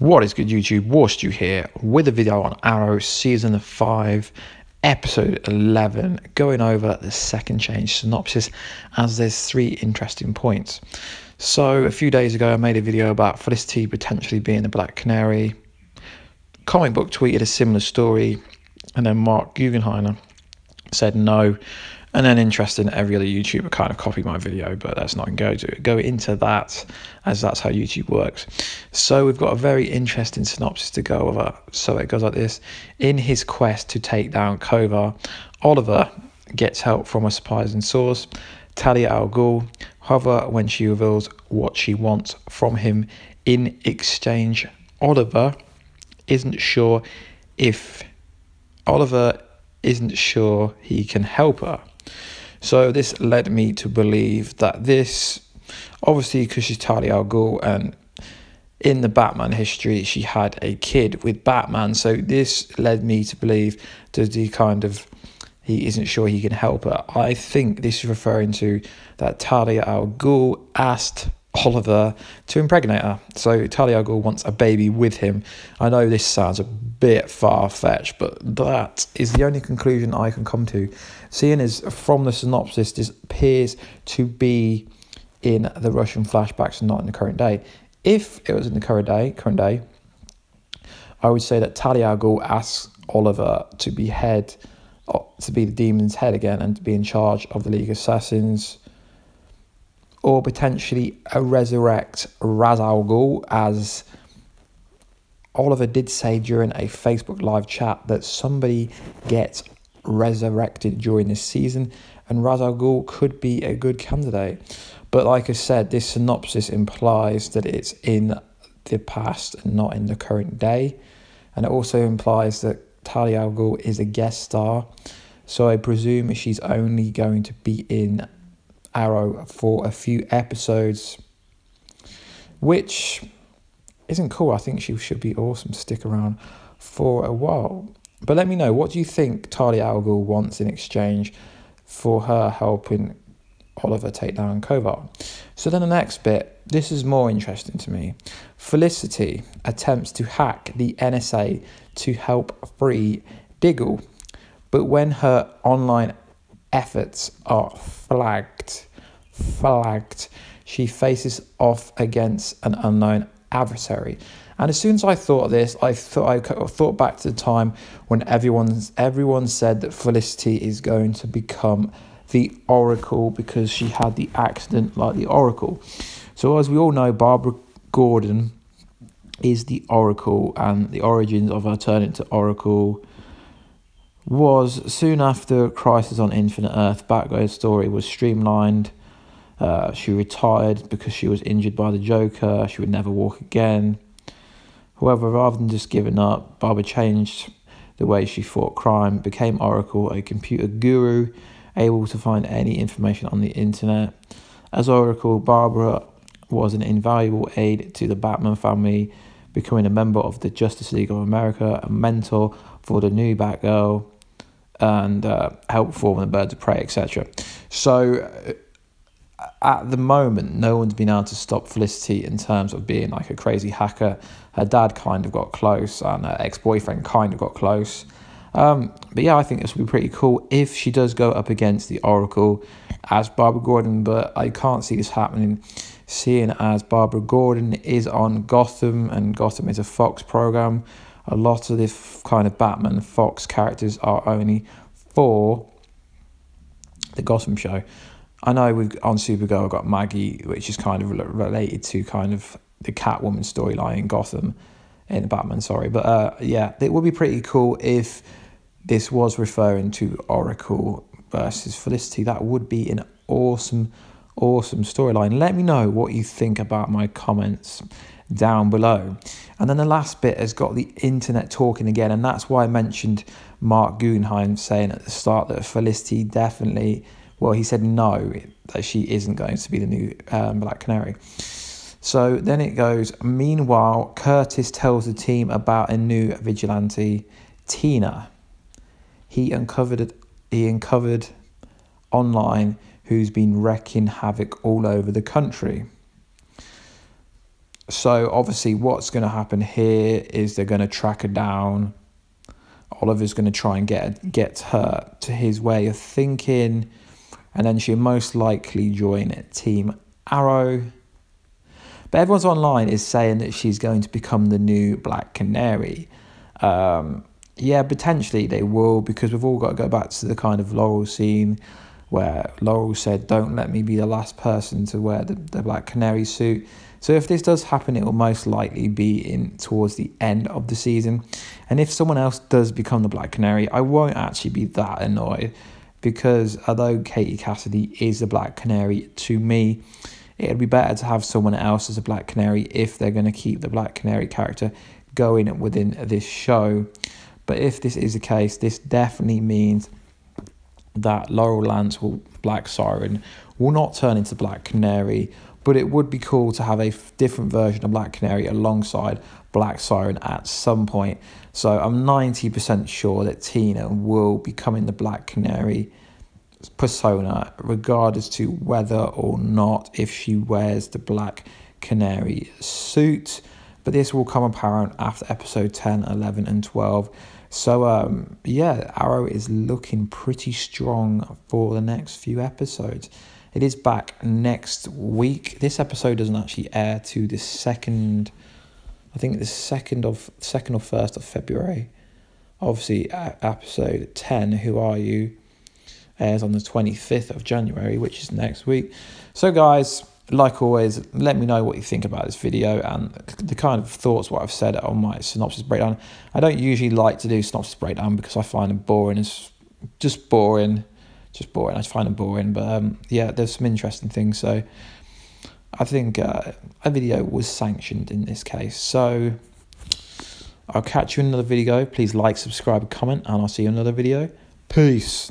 What is good, YouTube? Warstu here with a video on Arrow Season 5, Episode 11, going over the Second Chances synopsis as there's three interesting points. So, a few days ago, I made a video about Felicity potentially being the Black Canary. Comic Book tweeted a similar story, and then Mark Guggenheim said no, and then interesting, every other YouTuber kind of copied my video, but let's not go to go into that as that's how YouTube works. So we've got a very interesting synopsis to go over. So it goes like this: In his quest to take down Kovar, Oliver gets help from a surprising source, Talia al Ghul. However, when she reveals what she wants from him in exchange, Oliver isn't sure if Oliver isn't sure he can help her. So this led me to believe that this, obviously because she's Talia al Ghul and in the Batman history she had a kid with Batman. So this led me to believe that the kind of he isn't sure he can help her. I think this is referring to that Talia al Ghul asked Oliver to impregnate her. So Talia al Ghul wants a baby with him. I know this sounds a bit far fetched, but that is the only conclusion I can come to. Seeing as from the synopsis, this appears to be in the Russian flashbacks and not in the current day. If it was in the current day, current day, I would say that Talia al Ghul asks Oliver to be head, uh, to be the demon's head again, and to be in charge of the League of Assassins or potentially a resurrect Ra's al Ghul, as Oliver did say during a Facebook live chat that somebody gets resurrected during this season, and Ra's al could be a good candidate. But like I said, this synopsis implies that it's in the past and not in the current day, and it also implies that Talia al Ghul is a guest star. So I presume she's only going to be in Arrow for a few episodes, which isn't cool. I think she should be awesome to stick around for a while. But let me know, what do you think Talia al wants in exchange for her helping Oliver take down Kovar? So then the next bit, this is more interesting to me. Felicity attempts to hack the NSA to help free Diggle. But when her online efforts are flagged, flagged, she faces off against an unknown adversary. And as soon as I thought of this, I thought I thought back to the time when everyone's everyone said that Felicity is going to become the Oracle because she had the accident like the Oracle. So as we all know, Barbara Gordon is the Oracle, and the origins of her turning to Oracle was soon after Crisis on Infinite Earth. Batgirl's story was streamlined. Uh, she retired because she was injured by the Joker. She would never walk again. However, rather than just giving up, Barbara changed the way she fought crime, became Oracle, a computer guru, able to find any information on the internet. As Oracle, Barbara was an invaluable aid to the Batman family, becoming a member of the Justice League of America, a mentor for the new Batgirl, and uh, help form the Birds of Prey, etc. So, at the moment, no one's been able to stop Felicity in terms of being like a crazy hacker. Her dad kind of got close, and her ex boyfriend kind of got close. Um, but yeah, I think this will be pretty cool if she does go up against the Oracle as Barbara Gordon, but I can't see this happening, seeing as Barbara Gordon is on Gotham, and Gotham is a Fox program. A lot of this kind of Batman Fox characters are only for the Gotham show. I know we've on Supergirl got Maggie, which is kind of related to kind of the Catwoman storyline in Gotham, in Batman. Sorry, but uh, yeah, it would be pretty cool if this was referring to Oracle versus Felicity. That would be an awesome, awesome storyline. Let me know what you think about my comments down below. And then the last bit has got the internet talking again, and that's why I mentioned Mark Guggenheim saying at the start that Felicity definitely well, he said no, that she isn't going to be the new um, Black Canary. So then it goes. Meanwhile, Curtis tells the team about a new vigilante, Tina. He uncovered he uncovered online who's been wreaking havoc all over the country. so obviously, what's going to happen here is they're going to track her down. Oliver's going to try and get get her to his way of thinking, and then she'll most likely join Team Arrow. But everyone's online is saying that she's going to become the new Black Canary. Um, yeah, potentially they will because we've all got to go back to the kind of Laurel scene where Laurel said, Don't let me be the last person to wear the, the Black Canary suit. So if this does happen, it will most likely be in towards the end of the season. And if someone else does become the Black Canary, I won't actually be that annoyed because although Katie Cassidy is the Black Canary to me, it'd be better to have someone else as a Black Canary if they're going to keep the Black Canary character going within this show. But if this is the case, this definitely means that Laurel Lance will Black Siren will not turn into Black Canary, but it would be cool to have a different version of Black Canary alongside Black Siren at some point. So I'm 90% sure that Tina will become the Black Canary persona, regardless to whether or not if she wears the Black Canary suit. But this will come apparent after episode 10, 11, and 12. So um, yeah, Arrow is looking pretty strong for the next few episodes. It is back next week. This episode doesn't actually air to the second. I think the second of second or first of February. Obviously, episode ten. Who are you? Airs on the twenty fifth of January, which is next week. So, guys, like always, let me know what you think about this video and the kind of thoughts what I've said on my synopsis breakdown. I don't usually like to do synopsis breakdown because I find them boring. It's just boring, just boring. I find them boring. But um, yeah, there's some interesting things. So I think uh, a video was sanctioned in this case. So I'll catch you in another video. Please like, subscribe, comment, and I'll see you in another video. Peace.